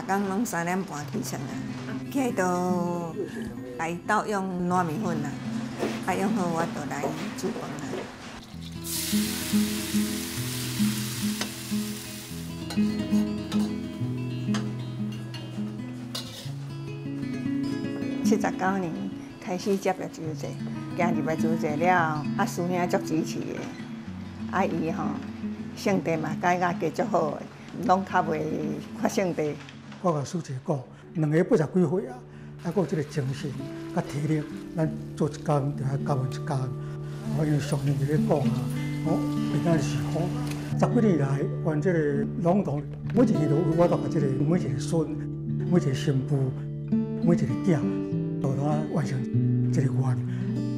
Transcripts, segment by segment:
逐工拢三点半起床啊，起都来倒用糯米粉啊，啊用好我就来煮饭啊。七十九年开始接了酒济，行入来酒济了，啊师兄足支持的，啊伊吼性地嘛改甲加足好的，拢较袂发性地。我甲师姐讲，两个八十几岁啊，还有即个精神、甲体力，咱做一工就爱干完一工。我因为上面就咧讲啊，我平安是好。十几年来，完即个拢同每一年都我都把即个每一个孙、每一个新妇、每一个囝。都他完成这个愿。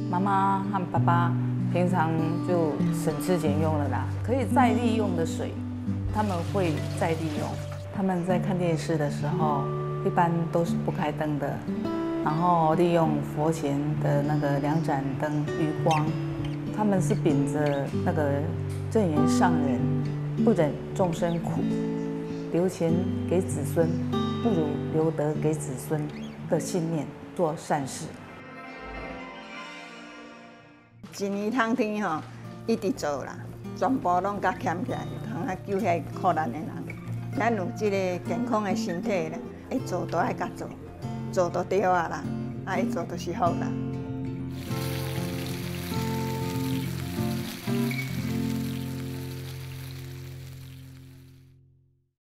妈妈和爸爸平常就省吃俭用了啦，可以再利用的水，他们会再利用。他们在看电视的时候，一般都是不开灯的，然后利用佛前的那个两盏灯余光。他们是秉着那个正言上人不忍众生苦，留钱给子孙，不如留德给子孙的信念。做善事，一年通天吼，一直做啦，全部拢甲捡起来，通啊救遐可怜的人。咱有即个健康的身体啦，会做都爱甲做，做都对啊啦，爱做都是好啦。